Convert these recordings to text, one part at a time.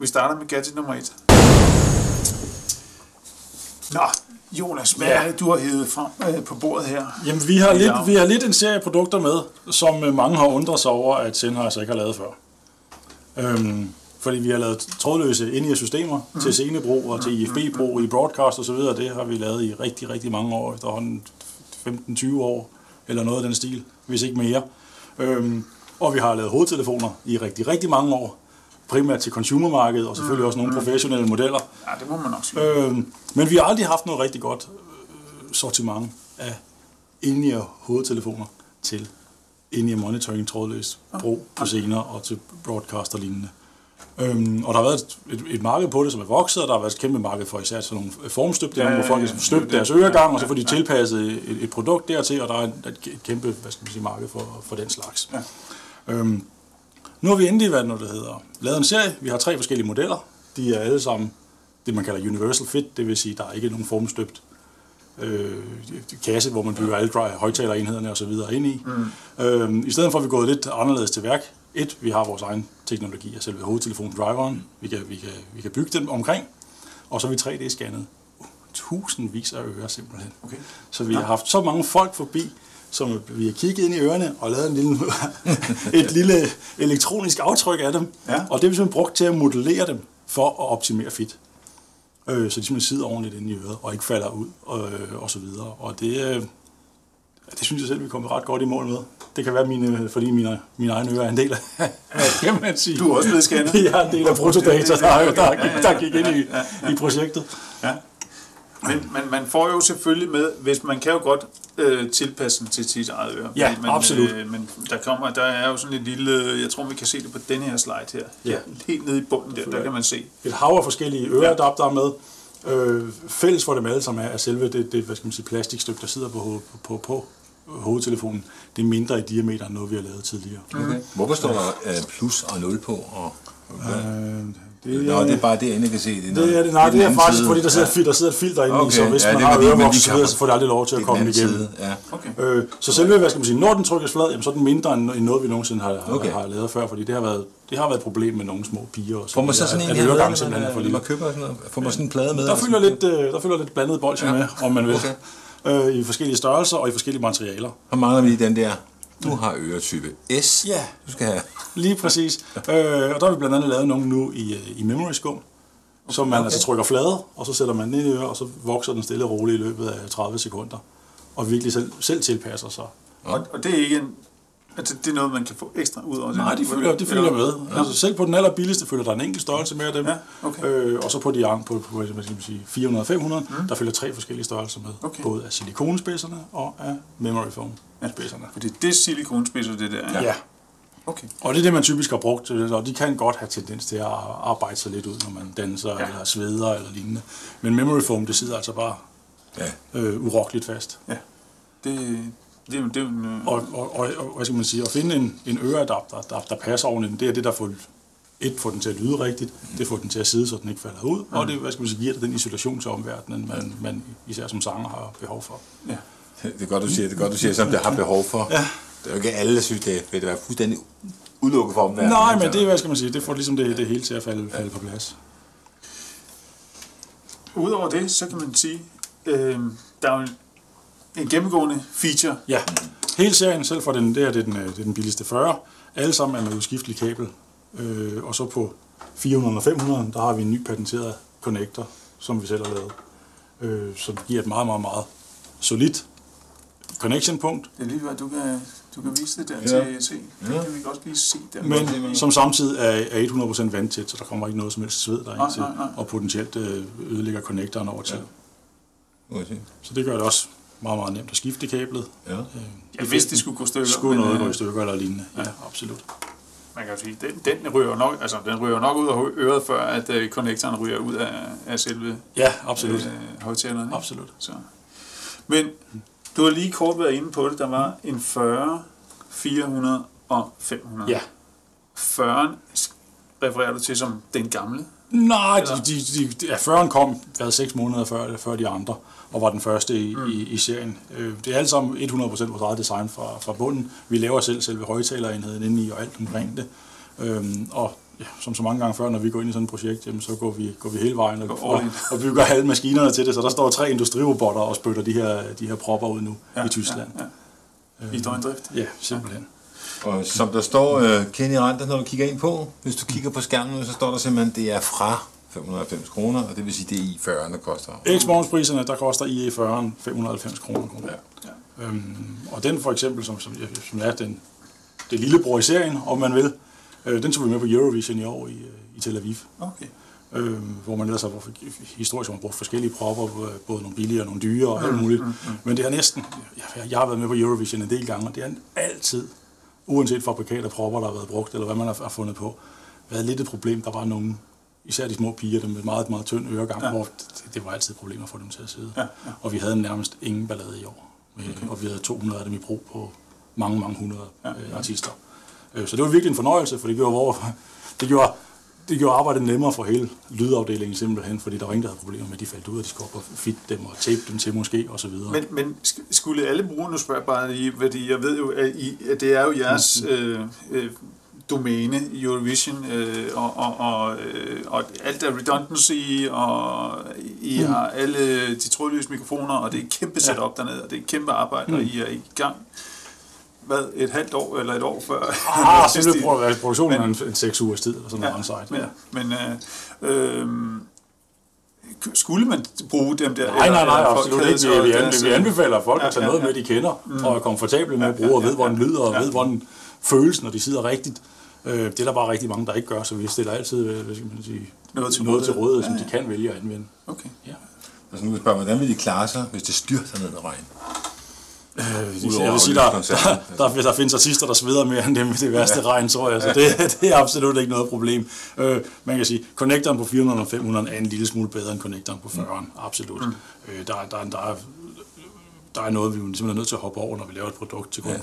Vi starter med gadget nummer 1. Nå, Jonas, hvad Ja. er det, du har hævet frem øh, på bordet her? Jamen, vi har, lidt, vi har lidt en serie produkter med, som øh, mange har undret sig over, at Sennheiser ikke har lavet før. Øhm, fordi vi har lavet trådløse ind systemer mm. til scenebrug og til IFB-brug i broadcast osv. Det har vi lavet i rigtig, rigtig mange år, efterhånden 15-20 år, eller noget af den stil, hvis ikke mere. Øhm, og vi har lavet hovedtelefoner i rigtig, rigtig mange år, primært til consumermarkedet, og selvfølgelig også nogle professionelle modeller. Ja, det må man nok sige. Øhm, men vi har aldrig haft noget rigtig godt øh, sortiment af in hovedtelefoner til in monitoring trådløs brug på scener og til broadcast og lignende. Øhm, og der har været et, et, marked på det, som er vokset, og der har været et kæmpe marked for især sådan nogle formstøbte, Ja, ja, hvor folk ja, har ja. støbt deres øregang, og så får de tilpasset et, et produkt dertil, og der er et, et kæmpe hvad skal man sige, marked for, for den slags. Ja. Øhm, nu har vi endelig noget, der hedder, lavet en serie. Vi har tre forskellige modeller. De er alle sammen det, man kalder universal fit, det vil sige, der er ikke nogen formstøbt øh, kasse, hvor man bygger alle dry højtalerenhederne og så videre ind i. Mm. Øhm, I stedet for er vi gået lidt anderledes til værk. Et, vi har vores egen teknologi af selve hovedtelefon-driveren. Vi kan, vi, kan, vi kan bygge den omkring. Og så er vi 3D-scannet tusindvis af ører simpelthen. Okay. Så vi har haft så mange folk forbi, som vi har kigget ind i ørerne og lavet en lille, et lille elektronisk aftryk af dem. Ja. Og det er vi simpelthen brugt til at modellere dem for at optimere fit. Øh, så de simpelthen sidder ordentligt inde i øret og ikke falder ud øh, og så videre. Og det, øh, det synes jeg selv, vi er kommet ret godt i mål med. Det kan være, mine, fordi mine, mine egne ører er en del af, kan man sige. Du er også blevet scannet. Jeg er en del af protodata, der, der, der, der gik ind i, i projektet. Ja. Men, men man får jo selvfølgelig med, hvis man kan jo godt øh, tilpasse den til sit eget øre. Ja, men, absolut. Øh, men der kommer, der er jo sådan et lille, jeg tror vi kan se det på den her slide her. Ja. Helt nede i bunden der, der kan man se. et hav af forskellige øreadaptere med. Øh, fælles for dem alle sammen er, at selve det, det hvad skal man sige, plastikstykke, der sidder på, hoved, på, på hovedtelefonen, det er mindre i diameter end noget, vi har lavet tidligere. Okay. Hvorfor står der øh, plus og 0 på? Og, Øh, det, Nå, det er bare det, jeg kan se. Det, det er det, nej, det er faktisk, side. fordi der sidder, ja. der sidder et filter inde Okay, så hvis ja, man er har lige så, videre, så får det aldrig lov til at er komme igennem. side, ja. Okay. Øh, så selve, hvad skal man sige, når den trykkes flad, jamen, så er den mindre end, noget, vi nogensinde har, Okay. okay. har lavet før, fordi det har været, det har været et problem med nogle små piger. Og Får man så sådan en her med, simpelthen er for man, køber sådan noget? Får man sådan en plade med? Der følger lidt, øh, der følger lidt blandet bolsje Ja. med, om man vil. Øh, I forskellige størrelser og i forskellige materialer. Så mangler vi lige den der. Du har øretype S. Ja. Du skal have. Lige præcis. øh, og der har vi blandt andet lavet nogle nu i, øh, i memory skum, som man Okay. altså trykker flade, og så sætter man den ind i øret, og så vokser den stille og roligt i løbet af 30 sekunder. Og virkelig selv, selv tilpasser sig. Og, og det er ikke en, altså, det er noget, man kan få ekstra ud over. Nej, de følger, de følger med. Ja. Altså, selv på den allerbilligste følger der en enkelt størrelse med af dem. Ja, okay. øh, og så på de andre, på, på hvad skal man sige, 400 500, mm. der følger tre forskellige størrelser med. Okay. Både af silikonspidserne og af memory foam spidserne. Fordi det er silikonspidser, det der. Ja. ja. Okay. Og det er det, man typisk har brugt det, og de kan godt have tendens til at arbejde sig lidt ud, når man danser Ja. eller sveder eller lignende. Men memory foam, det sidder altså bare Ja. øh, urokkeligt fast. Ja. Det, det, det en, øh, Og, og, og, og hvad skal man sige, at finde en, en øreadapter, der, der passer ordentligt, det er det, der får et, får den til at lyde rigtigt, det får den til at sidde, så den ikke falder ud, og det hvad skal man sige, giver det den isolation til omverdenen, man, man især som sanger har behov for. ja. Det er godt, du siger, det er godt, du siger, som det har behov for. Ja. Det er jo ikke alle, der synes, det vil det være fuldstændig udelukket for dem. Der. Nej, men det, hvad skal man sige, det får ligesom det, det hele til at falde, falde på plads. Udover det, så kan man sige, øh, der er jo en, en gennemgående feature. Ja, hele serien, selv for den, det her, det er den, øh, det er den billigste 40, alle sammen er med udskiftelig kabel. Øh, og så på 400 og 500, der har vi en ny patenteret connector, som vi selv har lavet. Øh, som giver et meget, meget, meget solidt connection-punkt, Det er lige hvad du kan, du kan vise det der Ja. til se. Det Ja. kan vi godt lige se der. men som samtidig er, er 100% vandtæt, så der kommer ikke noget som helst sved derind til, nej, nej. og potentielt øh, ødelægger connectoren over tid. Okay. Så det gør det også meget, meget nemt at skifte kablet. Ja. Øh, Ja, hvis det skulle gå stykker. skulle noget øh, gå i stykker eller lignende. Ja, absolut. Man kan jo sige, den, den ryger nok, altså den ryger nok ud af øret, før at øh, connectoren ryger ud af, af selve Ja, absolut. øh, højtaleren. ikke? Absolut. Så. Men du har lige kort været inde på det. Der var en 40, 400 og 500. Ja. 40 refererer du til som den gamle? Nej, Eller? de, de, de, ja, 40'eren kom hvad, 6 måneder før, før de andre, og var den første i, mm. i, i serien. Øh, Det er alt sammen 100% vores eget design fra, fra bunden. Vi laver selv selve højtalerenheden inde i og alt omkring det. Øhm, og ja, som så mange gange før, når vi går ind i sådan et projekt, jamen, så går vi, går vi hele vejen og, og, og bygger alle maskinerne til det. Så der står tre industrirobotter og spytter de her, de her propper ud nu ja, i Tyskland. Ja, ja. I døgndrift. Ja, simpelthen. Og som der står, øh, Kenny Renter, når du kigger ind på, hvis du kigger på skærmen, så står der simpelthen, det er fra 590 kroner, og det vil sige, det er i 40, der koster. X-vognspriserne, der koster IE40'eren 590 kroner. Ja. Ja. Øhm, og den for eksempel, som, som, som er den, det lille bror i serien, om man vil, øh, den tog vi med på Eurovision i år i, øh, i Tel Aviv. Okay. øh, hvor man ellers har historisk har brugt forskellige propper, øh, både nogle billige og nogle dyre og alt muligt. Men det har næsten, jeg, jeg har været med på Eurovision en del gange, og det har altid, uanset fabrikat af propper, der har været brugt, eller hvad man har, har fundet på, været lidt et problem. Der var nogen, især de små piger, dem med meget, meget tynd øregang, ja. hvor det, det, var altid et problem at få dem til at sidde. Ja, ja. Og vi havde nærmest ingen ballade i år. Okay. Og vi havde 200 af dem i brug på mange, mange hundrede ja. ja. artister. Øh, Så det var virkelig en fornøjelse, for det gjorde, hvor, det gjorde, det gjorde arbejdet nemmere for hele lydafdelingen simpelthen, fordi der var ingen, der havde problemer med, at de faldt ud, og de skulle op og fit dem og tape dem til måske, og så videre. Men, men sk- skulle alle bruge, nu spørger bare lige, fordi jeg ved jo, at, I, at det er jo jeres øh, øh, domæne, Eurovision, øh, og, og, og, øh, og alt er redundancy, og I har alle de trådløse mikrofoner, og det er et kæmpe setup dernede, og det er et kæmpe arbejde, og I er i gang, hvad, et halvt år eller et år før? ah, så det prøver at produktionen Men- er en, en seks ugers tid, eller sådan noget on-site. Ja, men øh, øh, skulle man bruge dem der? Nej, nej, nej, absolut ikke. Vi, vi, anbe- vi øh, anbefaler folk Ja, at tage ja, noget ja. med, de kender, og er komfortable med at bruge, og ved, hvordan den lyder, og ved, hvordan føles, når de sidder rigtigt. Øh, Det er der bare rigtig mange, der ikke gør, så vi stiller altid øh, hvad skal man sige, Noget til noget til rådighed. som Ja, de kan vælge at anvende. Okay. Ja. Altså nu vil jeg spørge, hvordan vil de klare sig, hvis det styrter ned med regn? Øh, jeg vil sige, der, der, der, der findes artister, der sveder mere end dem med det værste ja. regn, tror jeg. Så det, det er absolut ikke noget problem. Øh, man kan sige, connectoren på 400 og 500 er en lille smule bedre end connectoren på 40'eren. Absolut. Mm. Øh, der, der, der, er, der er noget, vi jo simpelthen er nødt til at hoppe over, når vi laver et produkt til kun ja.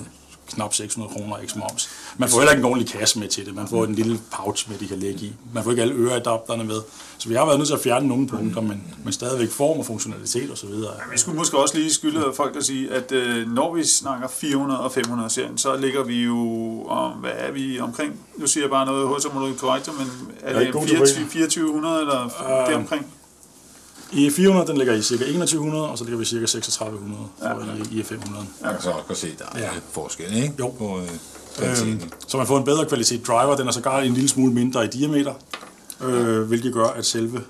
Knap 600 kroner ikke moms. Man får heller ikke en ordentlig kasse med til det. Man får en lille pouch med, de kan lægge i. Man får ikke alle øreadapterne med. Så vi har været nødt til at fjerne nogle punkter, men, men stadigvæk form og funktionalitet osv. Men vi skulle måske også lige skylde folk at sige, at øh, når vi snakker 400 og 500 serien, så ligger vi jo om, hvad er vi omkring? Nu siger jeg bare noget hos må du ikke korrekte, men er det ikke god til 24, 2400 eller Øh, deromkring? I 400, den ligger i cirka 2100, og så ligger vi cirka 3600 for i, i 500. Man kan så også godt se, at der er Ja. ja. forskel, ikke? Jo. På øh, kvaliteten. Øhm, så man får en bedre kvalitet driver, den er sågar en lille smule mindre i diameter, øh, hvilket gør, at selve, jeg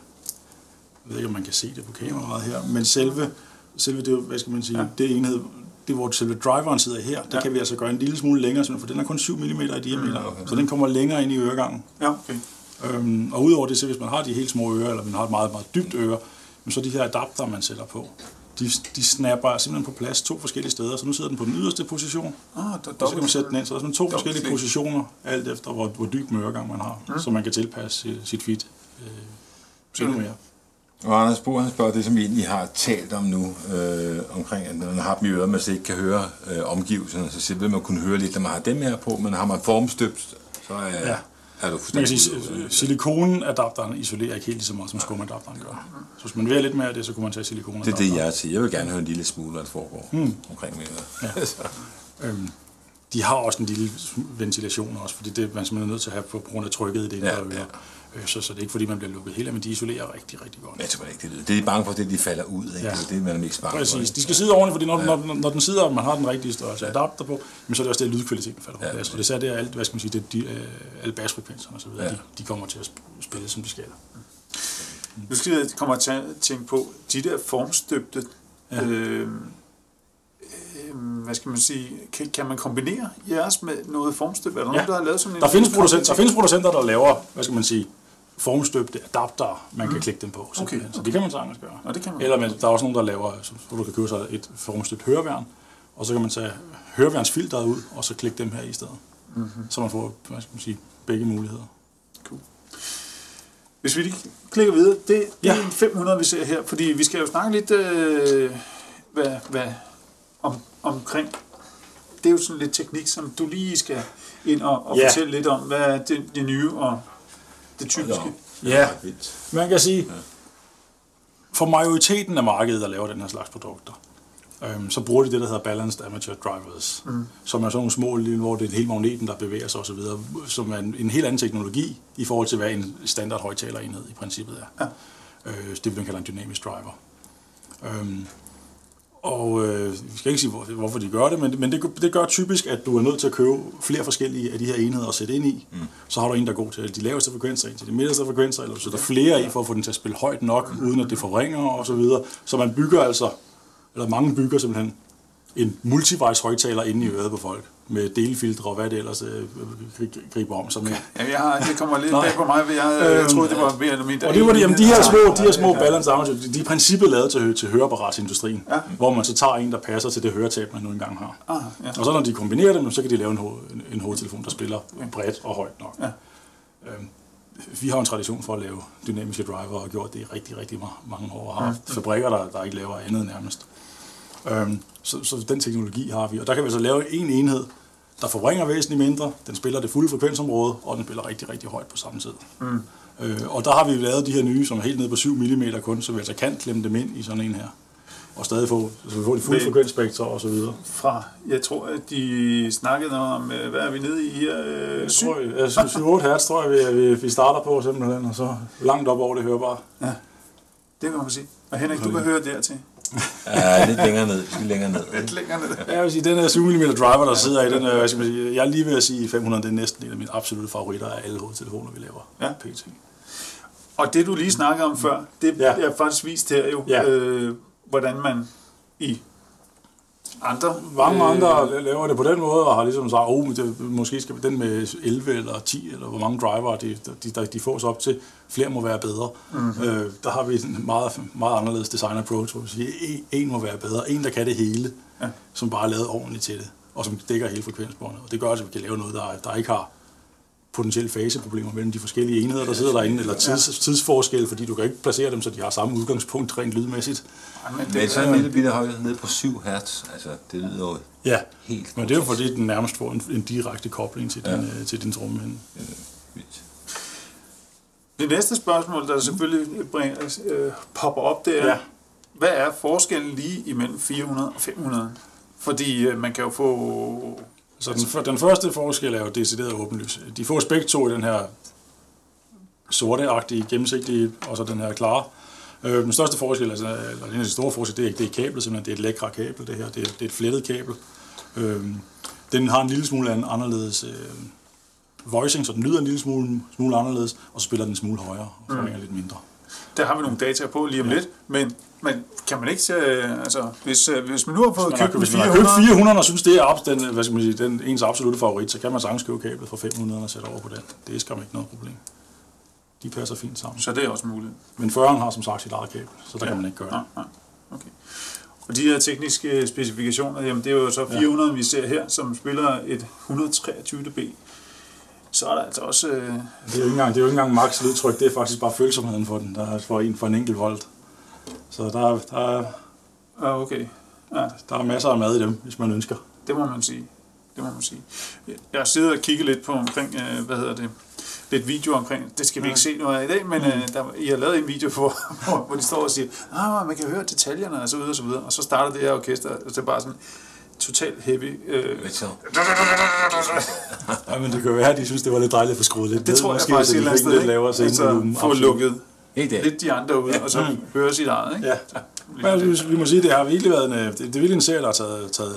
ved ikke, om man kan se det på kameraet her, men selve, selve det, hvad skal man sige, ja. det enhed, det hvor selve driveren sidder her, der Ja. ja. kan vi altså gøre en lille smule længere, for den er kun 7 mm i diameter, okay. så den kommer længere ind i øregangen. Ja, okay. Øhm, og udover det, så hvis man har de helt små ører, eller man har et meget, meget dybt øre, jamen så de her adapter, man sætter på, de, de snapper simpelthen på plads to forskellige steder. Så nu sidder den på den yderste position, Ah, der er og så kan man sætte den ind. Så der er sådan to Dobbelt forskellige positioner, alt efter hvor, hvor dyb med øregang man har, mm. så man kan tilpasse sit, sit feed øh, endnu mere. Og Anders Bo, han spørger det, som vi egentlig har talt om nu, øh, omkring, at når man har dem i øret, man så ikke kan høre øh, omgivelserne, så vil man kunne høre lidt, når man har dem her på, men har man formstøbt, så er, ja. Er du Man kan sige, at silikonadapteren isolerer ikke helt lige så meget, som skumadapteren gør. Så hvis man vil have lidt mere af det, så kunne man tage Det er silikonadapteren. det, jeg siger. Jeg vil gerne høre en lille smule, hvad der foregår hmm. omkring øre. Ja. Øhm, de har også en lille ventilation også, fordi det er man simpelthen nødt til at have på grund af trykket i det indre Ja, øre. ja. Øh, Så, så det er ikke fordi, man bliver lukket helt men de isolerer rigtig, rigtig godt. Jeg tror ikke, det lyder. Det er bange for, det de falder ud. Ikke? Ja. Det er det, man er mest bange for. Præcis. De skal sidde ordentligt, fordi når, ja. når, når den sidder, og man har den rigtige størrelse adapter på, men så er det også det, at lydkvaliteten falder på Ja, plads. Og det er det er alt, hvad skal man sige, det, de, øh, alle basfrekvenserne og så videre, Ja. de, de kommer til at sp- spille, som de skal. Nu skal jeg komme til at tænke på, de der formstøbte, ja. Ja. øh, hvad skal man sige, kan, kan man kombinere jeres med noget formstøbt? Er der ja. nogen, der har lavet sådan en... Der findes, producenter, der findes producenter, der laver, hvad skal man sige, formstøbte adapter, man kan klikke dem på. Mm. Okay, Så det kan man sagtens gøre. Nå, det kan man. Eller men, der er også nogen, der laver, så hvor du kan købe sig et formstøbt høreværn, og så kan man tage høreværnsfilteret ud, og så klikke dem her i stedet. Mm-hmm. Så man får, hvad skal man sige, begge muligheder. Hvis vi lige klikker videre, det, det ja. Er en 500, vi ser her, fordi vi skal jo snakke lidt øh, hvad, hvad, om, omkring. Det er jo sådan lidt teknik, som du lige skal ind og, og Ja. fortælle lidt om, hvad er det, det nye og det typiske. Ja. Man kan sige, for majoriteten af markedet, der laver den her slags produkter, øhm, så bruger de det, der hedder Balanced Amateur Drivers, mm. som er sådan nogle små, hvor det er hele magneten, der bevæger sig osv., som er en, en helt anden teknologi i forhold til, hvad en standard højtalerenhed i princippet er. Ja. Øh, det, man kalder en dynamisk driver. Øhm, og øh, vi skal ikke sige, hvor, hvorfor de gør det, men, men det, det gør typisk, at du er nødt til at købe flere forskellige af de her enheder at sætte ind i. Mm. Så har du en, der er god til de laveste frekvenser, en til de midterste frekvenser, eller så der flere i for at få den til at spille højt nok, uden at det forringer og så videre. Så man bygger altså, eller mange bygger simpelthen en multivejs højtaler inde i øret på folk, med delfiltre og hvad det ellers øh, gri- griber om sig med. Ja, jeg har, det kommer lidt bag på mig, for jeg, jeg Øhm, troede, det var mere eller mindre... Og det var de, jamen, de her små, de her små balance amateur, de er i princippet lavet til, til høreapparatsindustrien, ja. hvor man så tager en, der passer til det høretab, man nu engang har. Ah, ja. Og så når de kombinerer dem, så kan de lave en, hoved, en, hovedtelefon, der spiller bredt og højt nok. Ja. Øhm, vi har en tradition for at lave dynamiske driver, og gjort det i rigtig, rigtig ma- mange år, og har haft fabrikker, der, der ikke laver andet nærmest. Øhm, så, så den teknologi har vi, og der kan vi så lave en enhed, der forbringer væsentligt mindre, den spiller det fulde frekvensområde, og den spiller rigtig, rigtig højt på samme tid. Mm. Øh, og der har vi lavet de her nye, som er helt nede på 7 mm kun, så vi altså kan klemme dem ind i sådan en her. Og stadig få, så vi får de fulde frekvensspektre og så videre. Fra, jeg tror, at de snakkede om, øh, hvad er vi nede i her? Øh, Jeg syv? tror, jeg, jeg synes, 8 hertz tror jeg, vi, vi, starter på simpelthen, og så langt op over det hørbare. Det kan man sige. Og Henrik, du kan høre dertil. Ja, lidt længere ned. Lidt længere ned. Lidt længere ned. Ja, jeg vil sige, den her 7 mm driver, der sidder i, den er, hvad skal man sige, jeg er lige ved at sige 500, det er næsten en af mine absolutte favoritter af alle hovedtelefoner, vi laver. Ja. PT. Og det, du lige snakkede om før, det Ja. er faktisk vist her jo, Ja. øh, hvordan man i andre... Mange øh, andre laver det på den måde, og har ligesom sagt, oh, det, måske skal den med 11 eller 10, eller hvor mange driver de, de, de, de får sig op til. Flere må være bedre. Mm-hmm. Øh, der har vi en meget, meget anderledes design approach, hvor vi siger, en, en må være bedre. En, der kan det hele, Ja. ja. som bare er lavet ordentligt til det, og som dækker hele frekvensbåndet. Og det gør, at vi kan lave noget, der, der ikke har potentielle faseproblemer mellem de forskellige enheder, der sidder derinde, eller tids, tidsforskel, fordi du kan ikke placere dem, så de har samme udgangspunkt rent lydmæssigt. ej, men Men det, så en lille bitte højde ned på 7 hertz. Altså, det lyder jo Ja, helt men det er jo fordi, den nærmest får en, en direkte kobling til, ja. din, øh, til din trommehænde. vildt. det næste spørgsmål, der selvfølgelig bringer, øh, popper op, det er, ja. Ja. hvad er forskellen lige imellem 400 og 500? Fordi øh, man kan jo få... Så den, for, den første forskel er jo decideret åbenlys. De får begge to i den her sorte-agtige, gennemsigtige, og så den her klare. Øh, den største forskel, altså, eller den store forskel, det er, det er kablet, simpelthen. Det er et lækre kabel, det her. Det er, det er et flettet kabel. Øh, den har en lille smule an- anderledes øh, voicing, så den lyder en lille smule, smule anderledes, og så spiller den en smule højere, og så mm. lidt mindre. Der har vi nogle data på lige om ja. lidt, men, men kan man ikke... Øh, altså, hvis, øh, hvis man nu har fået købt har 400... købt 400 og synes, det er abs- den, hvad skal man sige, den ens absolutte favorit, så kan man sagtens købe kablet for 500 og sætte over på den. Det er skam ikke noget problem. De passer fint sammen. Så det er også muligt. Men 40'eren har som sagt sit eget kabel, så der ja. kan man ikke gøre det. Nej, nej. Okay. Og de her tekniske specifikationer, jamen det er jo så 400, ja. vi ser her, som spiller et 123 dB. Så er der altså også... Øh, Det er jo ikke engang, det er jo ikke engang max lydtryk, det er faktisk bare følsomheden for den, der er for en, for en enkelt volt. Så der, er- der, er- ah, okay, ja, der er masser af mad i dem, hvis man ønsker. det må man sige. Det må man sige. Jeg har siddet og kigget lidt på omkring, øh, hvad hedder det, lidt video omkring, det skal vi ikke se noget af i dag, men øh, der, I har lavet en video, hvor, hvor, hvor de står og siger, ah, man kan høre detaljerne, og så videre, og så videre. Og så starter det her orkester, og det er bare sådan totalt heavy. Øh? Ja, men det kan være, at de synes, det var lidt dejligt at få skruet lidt det ned, tror jeg måske, faktisk et de fik lidt lavere scenevolumen. Altså, få lukket Helt det. lidt de andre ud, og så høre sit eget, ikke? Ja. Men altså, vi- vi må sige, det har virkelig været en, øh, det, det er virkelig en serie, der har taget, taget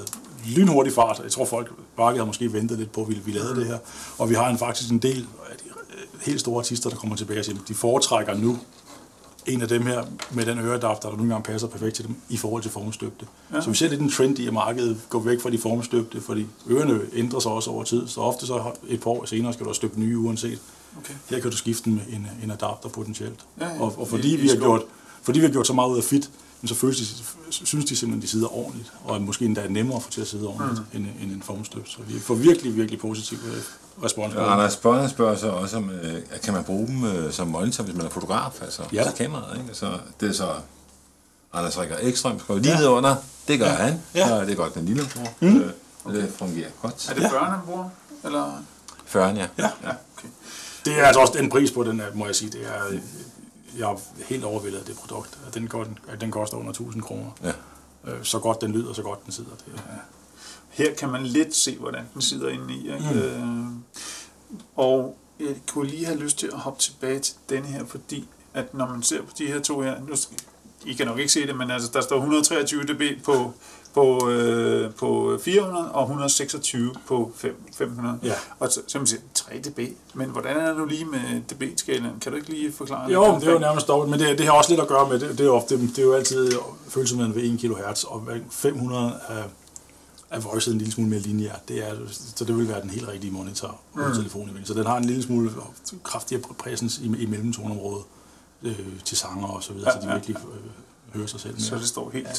lynhurtig fart. Jeg tror, folk markedet har måske ventet lidt på, at vi, vi lavede det her. Og vi har en, faktisk en del af de øh, helt store artister, der kommer tilbage og siger, de foretrækker nu en af dem her med den øredafter, der nogle gange passer perfekt til dem i forhold til formstøbte. Ja. Så vi ser lidt en trend i, at markedet går væk fra de formstøbte, fordi ørerne ændrer sig også over tid. Så ofte så et par år senere skal du have støbt nye uanset. Okay. Her kan du skifte den med en, en adapter potentielt. Ja, ja. Og, og fordi, I- vi har gjort, fordi vi har gjort så meget ud af fit, men så føles de, synes de simpelthen, de sidder ordentligt, og er måske endda nemmere at få til at sidde ordentligt mm. end, end en formstøb. Så vi får virkelig, virkelig positiv øh, respons på Ja. Anders Bonner spørger så også, om øh, kan man bruge dem øh, som monitor, hvis man er fotograf, altså Ja. til kameraet, ikke? Så det er så Anders Rikker Ekstrøm, skriver lige ja. under, det gør ja. han, Ja. så det er godt den lille bror, mm. øh, det fungerer godt. Er det børn, han bruger? Eller? 40, ja. Ja. Ja, okay. Det er altså også den pris på den, må jeg sige. Det er, jeg er helt overvældet af det produkt. At den, går, at den koster under 1000 kroner. ja. øh, så godt den lyder, så godt den sidder. Det, er- Her kan man lidt se, hvordan den sidder inde i. Ikke? Mm. Øh, og jeg kunne lige have lyst til at hoppe tilbage til denne her, fordi at når man ser på de her to her, nu, I kan nok ikke se det, men altså, der står 123 dB på, på, øh, på 400 og 126 på 5, 500. Ja. Og så, så man siger, 3 dB. Men hvordan er det nu lige med dB-skalaen? Kan du ikke lige forklare Jo, men lidt det er jo nærmest dobbelt, men det, det har også lidt at gøre med, det, det, er, jo, ofte, det er jo altid følsomheden ved 1 kHz, og 500 er, er voicet en lille smule mere lineær. Det er, så det vil være den helt rigtige monitor på mm. telefonen. Så den har en lille smule kraftigere præsens i, i mellemtoneområdet øh, til sanger og så videre, Ja, så de ja, virkelig øh, hører sig selv mere. Så det står helt... Ja.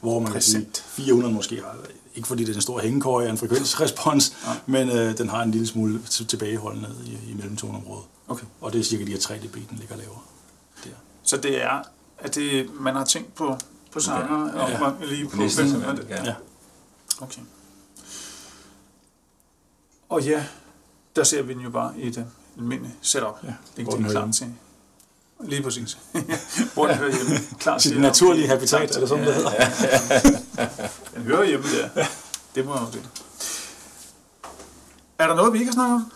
Hvor man kan sige, Præsent. 400 måske har, ikke fordi det er en stor hængekøje af en frekvensrespons, ja. men øh, den har en lille smule til- tilbageholdende i, i mellemtoneområdet. Okay. Og det er cirka de her 3 dB, den ligger lavere. Der. Så det er, at det, man har tænkt på, på sanger, ja, Ja. og man lige på... Hvem- simpelthen. Ja. Ja. Okay. Og ja, der ser vi den jo bare i et almindeligt setup. Ja, det er klar til. Lige præcis. hvor den hører hjemme. Klar Sit naturlige habitat, er det sådan, det hedder? Den hører hjemme der. Det må jeg sige. Er der noget, vi ikke har snakket om?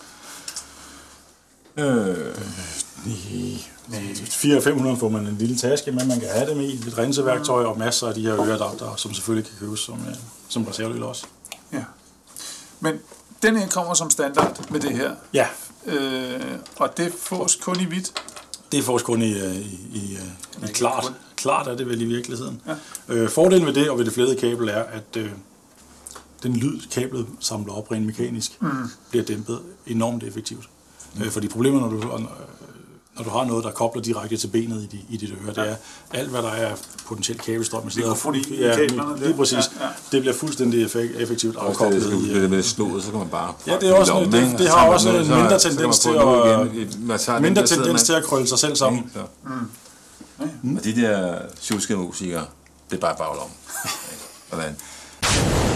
Øh, 400-500 får man en lille taske med, man kan have dem i, lidt renseværktøj og masser af de her øreadapter, som selvfølgelig kan købes som, øh, som reservedel også. Ja. Men den her kommer som standard med det her. Ja, Øh, og det fås kun i hvidt. Det fås kun i, øh, i, i, øh, i klart. kun. Klart er det vel i virkeligheden. Ja. Øh, fordelen ved det og ved det flædede kabel er, at øh, den lyd, kablet samler op rent mekanisk, mm. bliver dæmpet enormt effektivt. Mm. Øh, fordi problemet, når du, øh, når du har noget, der kobler direkte til benet i, di, i dit øre, det er alt, hvad der er potentielt kabelstrøm. i Mikrofoni i kablerne, lige det. præcis. Ja, ja. Det bliver fuldstændig effek- effektivt og hvis det afkoblet. blive øh, med slået, så kan man bare... Ja, det er også lommen, det- det har så også en mindre tendens til at- mindre tendens til at krølle sig selv sammen. Så. Og de der tjuskede musikere, det er bare baglom. Sådan.